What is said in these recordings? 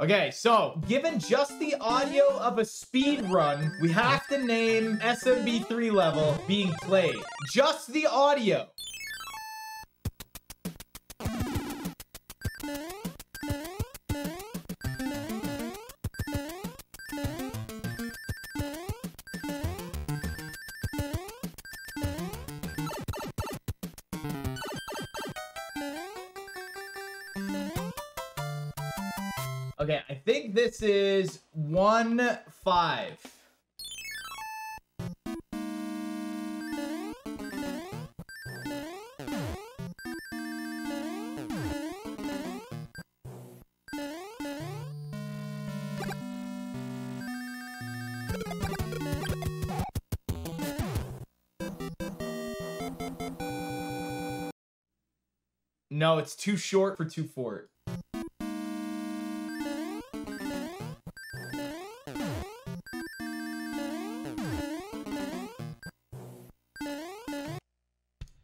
Okay, so given just the audio of a speed run, we have to name SMB3 level being played. Just the audio. Okay, I think this is one five. No, it's too short for two fort.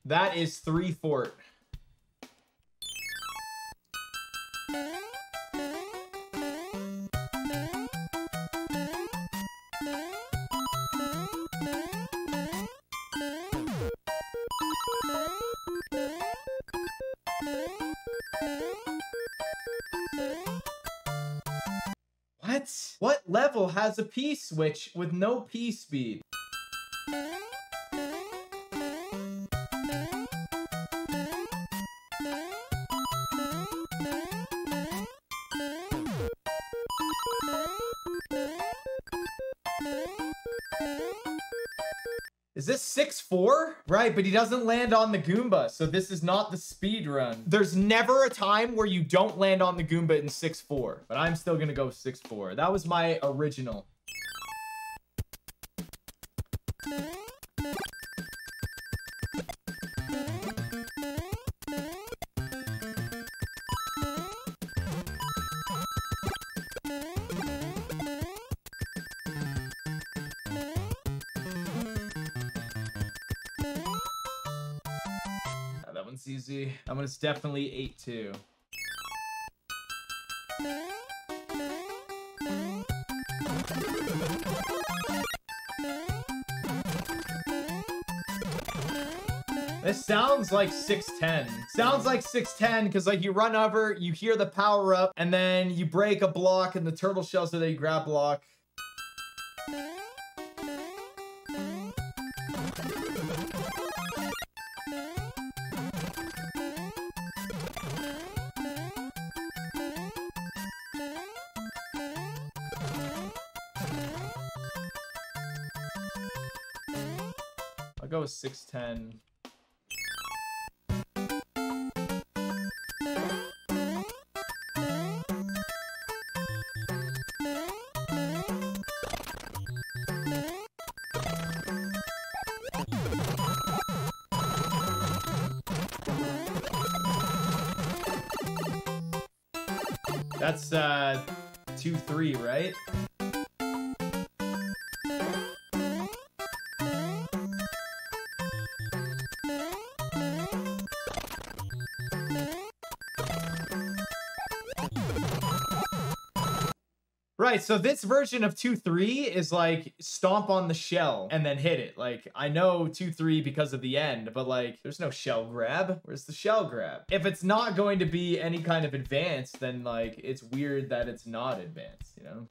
That is three fort. What? What level has a P switch with no P speed? Is this 6-4? Right, but he doesn't land on the Goomba, so this is not the speed run. There's never a time where you don't land on the Goomba in 6-4, but I'm still gonna go 6-4. That was my original. One's easy. One is definitely 8-2. This sounds like 610. Sounds like 610 because like you run over, you hear the power up, and then you break a block and the turtle shell so that you grab block. Go with 610. That's uh 2-3, right? Right, so this version of 2-3 is like stomp on the shell and then hit it. Like, I know 2-3 because of the end, but like, there's no shell grab. Where's the shell grab? If it's not going to be any kind of advanced, then like, it's weird that it's not advanced, you know?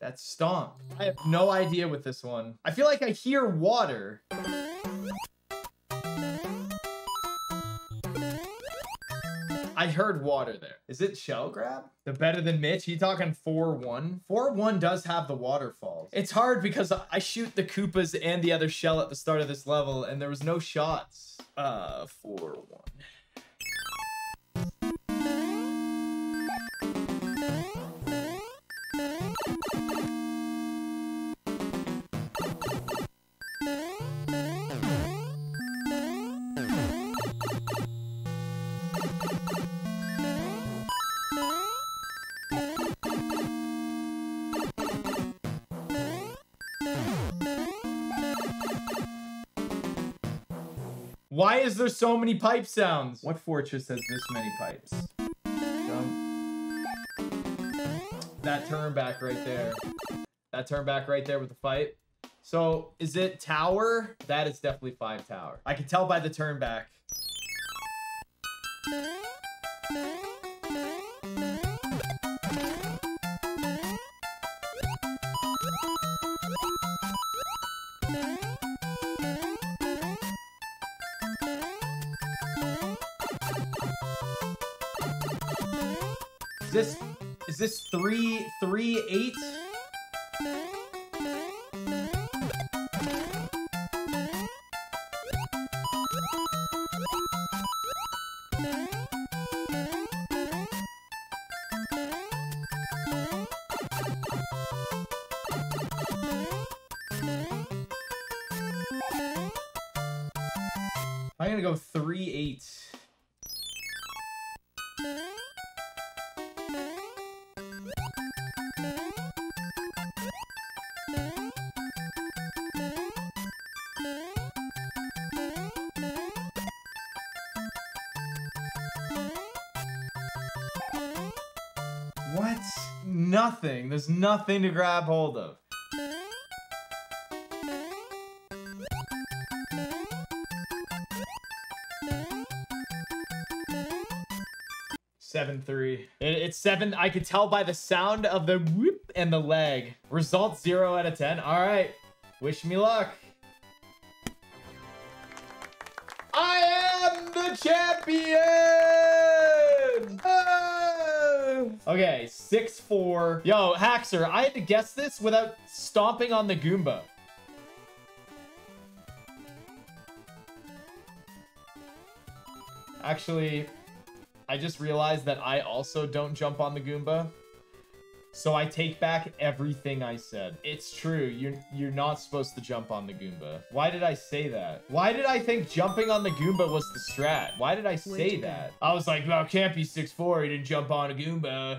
That's stomp. I have no idea with this one. I feel like I hear water. I heard water there. Is it shell grab? The better than Mitch? He talking 4-1? 4-1 does have the It's hard because I shoot the Koopas and the other shell at the start of this level and there was no shots. Uh, 4-1. Why is there so many pipe sounds? What fortress has this many pipes? That turn back right there. That turn back right there with the fight. So is it tower? That is definitely five tower. I can tell by the turn back. This is this three three eight? I'm gonna go three eight. What? Nothing. There's nothing to grab hold of. Seven three. It's seven. I could tell by the sound of the whoop and the leg. Result zero out of ten. All right. Wish me luck. I am the champion. Ah! Okay, six four. Yo, Haxer, I had to guess this without stomping on the Goomba. Actually, I just realized that I also don't jump on the Goomba. So I take back everything I said. It's true. You're you're not supposed to jump on the Goomba. Why did I say that? Why did I think jumping on the Goomba was the strat? Why did I say that? I was like, well, can't be 6'4". He didn't jump on a Goomba.